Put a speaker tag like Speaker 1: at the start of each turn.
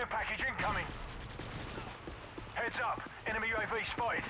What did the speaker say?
Speaker 1: Care package incoming. Heads up, enemy UAV spotted.